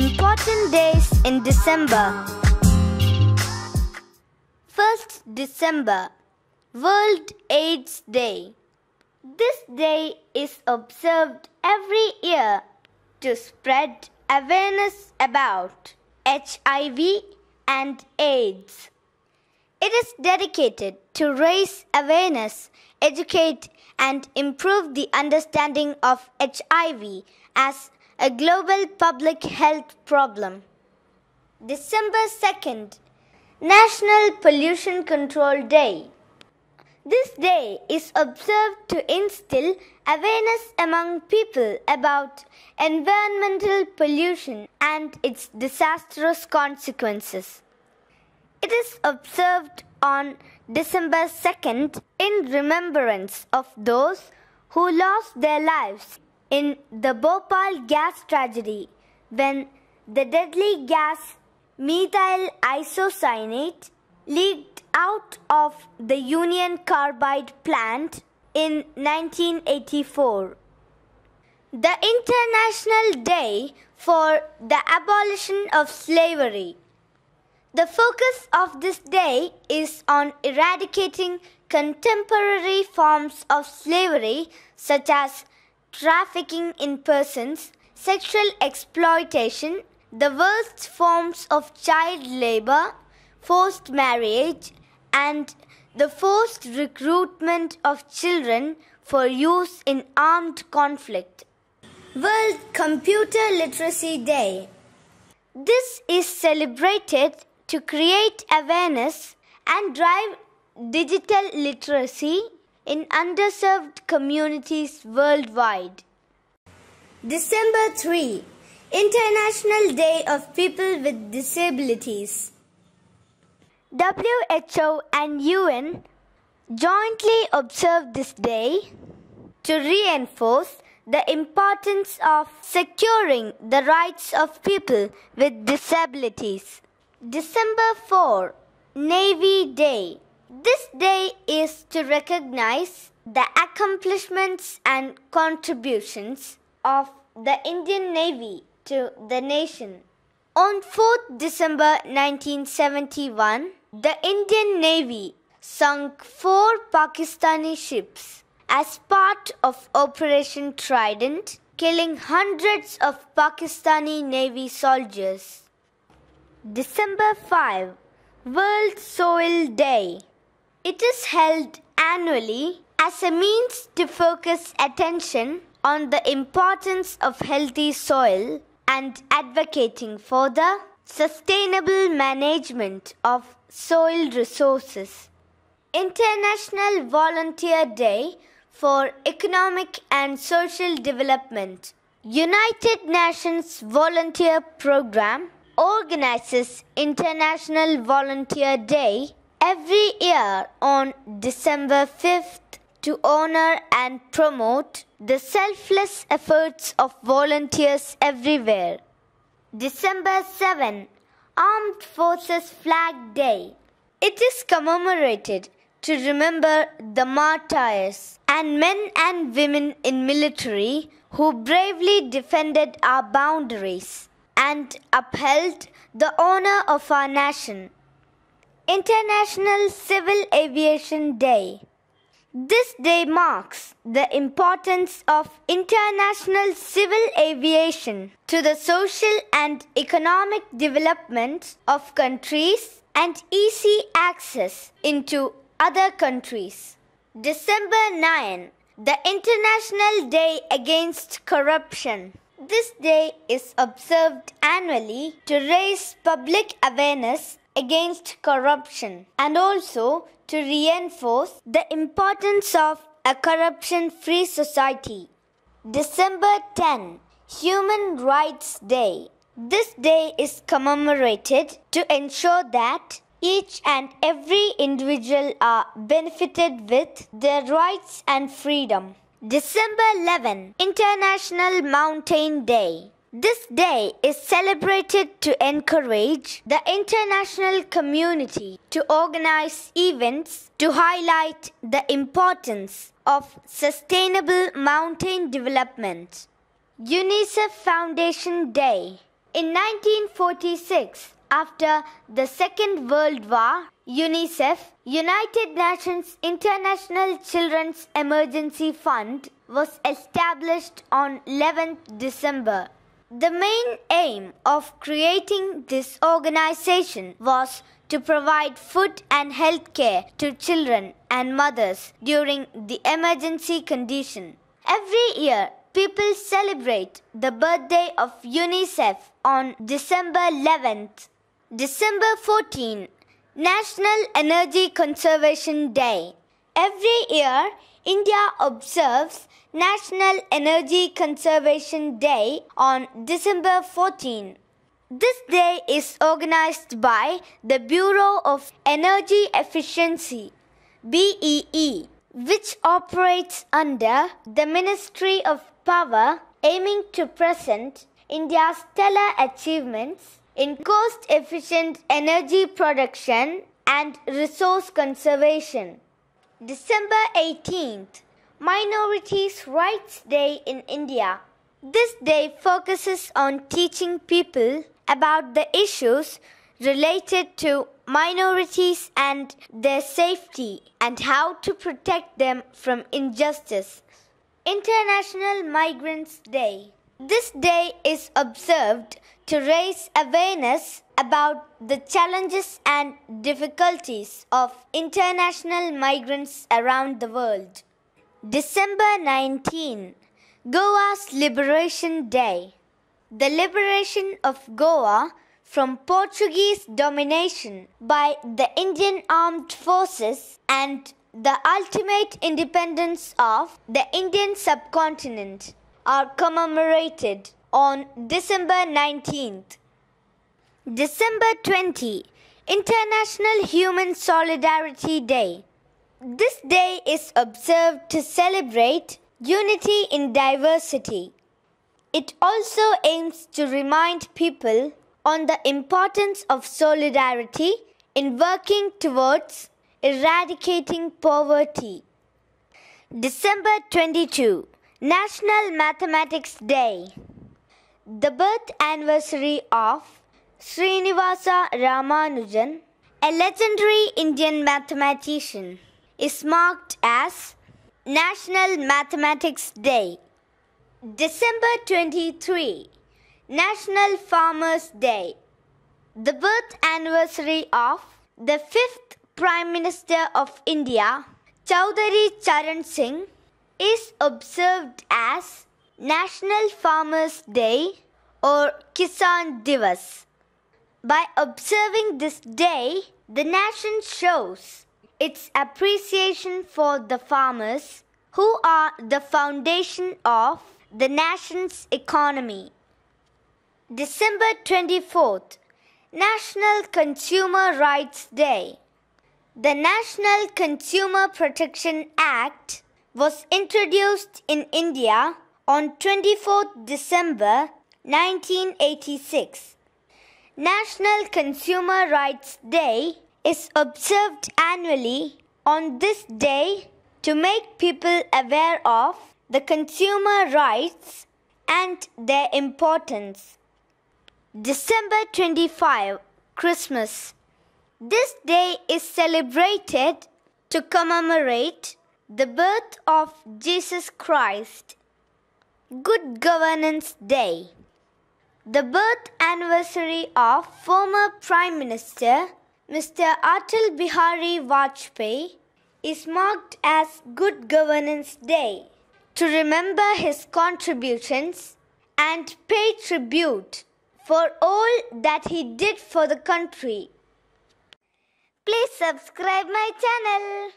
Important days in December. 1st December World AIDS Day. This day is observed every year to spread awareness about HIV and AIDS. It is dedicated to raise awareness, educate, and improve the understanding of HIV as a global public health problem. December 2nd, National Pollution Control Day. This day is observed to instill awareness among people about environmental pollution and its disastrous consequences. It is observed on December 2nd in remembrance of those who lost their lives in the Bhopal gas tragedy when the deadly gas methyl isocyanate leaked out of the Union Carbide plant in 1984. The International Day for the Abolition of Slavery. The focus of this day is on eradicating contemporary forms of slavery such as trafficking in persons, sexual exploitation, the worst forms of child labor, forced marriage, and the forced recruitment of children for use in armed conflict. World Computer Literacy Day. This is celebrated to create awareness and drive digital literacy in underserved communities worldwide. December 3 International Day of People with Disabilities. WHO and UN jointly observe this day to reinforce the importance of securing the rights of people with disabilities. December 4 Navy Day. This day is to recognize the accomplishments and contributions of the Indian Navy to the nation. On 4th December 1971, the Indian Navy sunk four Pakistani ships as part of Operation Trident, killing hundreds of Pakistani Navy soldiers. December 5 World Soil Day. It is held annually as a means to focus attention on the importance of healthy soil and advocating for the sustainable management of soil resources. International Volunteer Day for Economic and Social Development. United Nations Volunteer Program organizes International Volunteer Day every year on December 5th to honor and promote the selfless efforts of volunteers everywhere. December 7 Armed Forces Flag Day. It is commemorated to remember the martyrs and men and women in military who bravely defended our boundaries and upheld the honor of our nation. International Civil Aviation Day. This day marks the importance of international civil aviation to the social and economic development of countries and easy access into other countries. December 9, the International Day Against Corruption. This day is observed annually to raise public awareness against corruption and also to reinforce the importance of a corruption free society. December 10 Human Rights Day. This day is commemorated to ensure that each and every individual are benefited with their rights and freedom. December 11 International Mountain Day. This day is celebrated to encourage the international community to organize events to highlight the importance of sustainable mountain development. UNICEF Foundation Day. In 1946, after the Second World War, UNICEF, United Nations International Children's Emergency Fund, was established on 11th December. The main aim of creating this organization was to provide food and health care to children and mothers during the emergency condition. Every year, people celebrate the birthday of UNICEF on December 11th. December 14, National Energy Conservation Day. Every year, India observes National Energy Conservation Day on December 14. This day is organized by the Bureau of Energy Efficiency, BEE, which operates under the Ministry of Power, aiming to present India's stellar achievements in cost efficient energy production and resource conservation. December 18th, Minorities' Rights Day in India. This day focuses on teaching people about the issues related to minorities and their safety and how to protect them from injustice. International Migrants Day. This day is observed to raise awareness about the challenges and difficulties of international migrants around the world. December 19, Goa's Liberation Day. The liberation of Goa from Portuguese domination by the Indian Armed Forces and the ultimate independence of the Indian subcontinent are commemorated on December 19th. December 20, International Human Solidarity Day. This day is observed to celebrate unity in diversity. It also aims to remind people on the importance of solidarity in working towards eradicating poverty. December 22, National Mathematics Day. The birth anniversary of Srinivasa Ramanujan, a legendary Indian mathematician, is marked as National Mathematics Day. December 23, National Farmers Day. The birth anniversary of the fifth Prime Minister of India, Chaudhary Charan Singh, is observed as National Farmers Day or Kisan Divas. By observing this day, the nation shows its appreciation for the farmers who are the foundation of the nation's economy. December 24th, National Consumer Rights Day. The National Consumer Protection Act was introduced in India on 24th December 1986. National Consumer Rights Day is observed annually on this day to make people aware of the consumer rights and their importance. December 25, Christmas. This day is celebrated to commemorate the birth of Jesus Christ. Good Governance Day. The birth anniversary of former Prime Minister Mr. Atal Bihari Vajpayee is marked as Good Governance Day to remember his contributions and pay tribute for all that he did for the country. Please subscribe my channel.